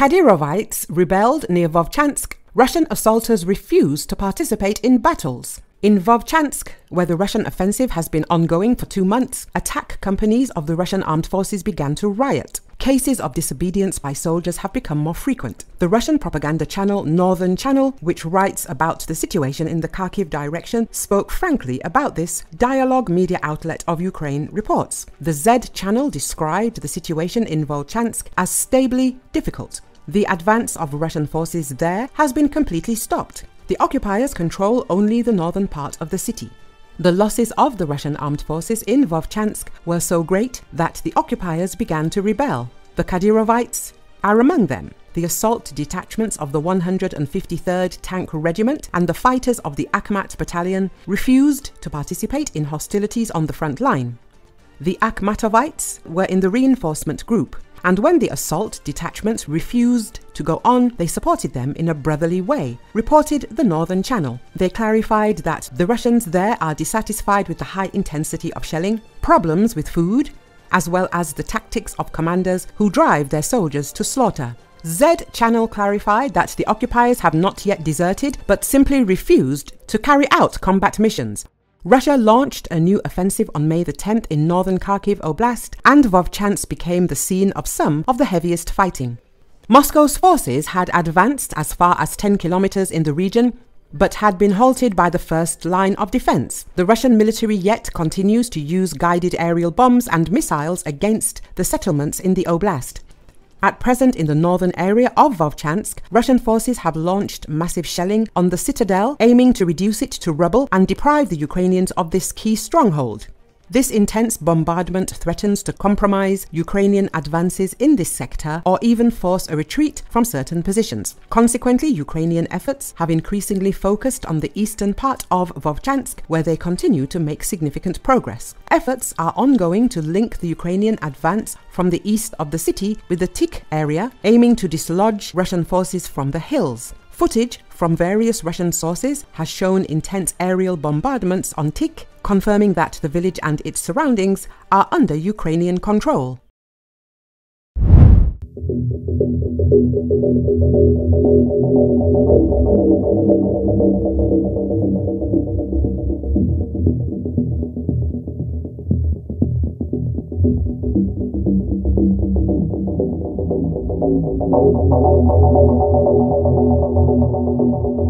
Kadyrovites rebelled near Vovchansk. Russian assaulters refused to participate in battles. In Vovchansk, where the Russian offensive has been ongoing for two months, attack companies of the Russian armed forces began to riot. Cases of disobedience by soldiers have become more frequent. The Russian propaganda channel Northern Channel, which writes about the situation in the Kharkiv direction, spoke frankly about this, Dialog media outlet of Ukraine reports. The Z channel described the situation in Volchansk as stably difficult. The advance of Russian forces there has been completely stopped. The occupiers control only the northern part of the city. The losses of the Russian armed forces in Vovchansk were so great that the occupiers began to rebel. The Kadyrovites are among them. The assault detachments of the 153rd Tank Regiment and the fighters of the Akhmat Battalion refused to participate in hostilities on the front line. The Akhmatovites were in the reinforcement group, and when the assault detachments refused to go on, they supported them in a brotherly way, reported the Northern Channel. They clarified that the Russians there are dissatisfied with the high intensity of shelling, problems with food, as well as the tactics of commanders who drive their soldiers to slaughter. Z Channel clarified that the occupiers have not yet deserted, but simply refused to carry out combat missions. Russia launched a new offensive on May the 10th in northern Kharkiv Oblast, and Vovchansk became the scene of some of the heaviest fighting. Moscow's forces had advanced as far as 10 kilometers in the region, but had been halted by the first line of defense. The Russian military yet continues to use guided aerial bombs and missiles against the settlements in the oblast. At present, in the northern area of Vovchansk, Russian forces have launched massive shelling on the citadel, aiming to reduce it to rubble and deprive the Ukrainians of this key stronghold. This intense bombardment threatens to compromise Ukrainian advances in this sector or even force a retreat from certain positions. Consequently, Ukrainian efforts have increasingly focused on the eastern part of Vovchansk, where they continue to make significant progress. Efforts are ongoing to link the Ukrainian advance from the east of the city with the Tik area, aiming to dislodge Russian forces from the hills. Footage from various Russian sources has shown intense aerial bombardments on Tik, confirming that the village and its surroundings are under Ukrainian control. Thank you.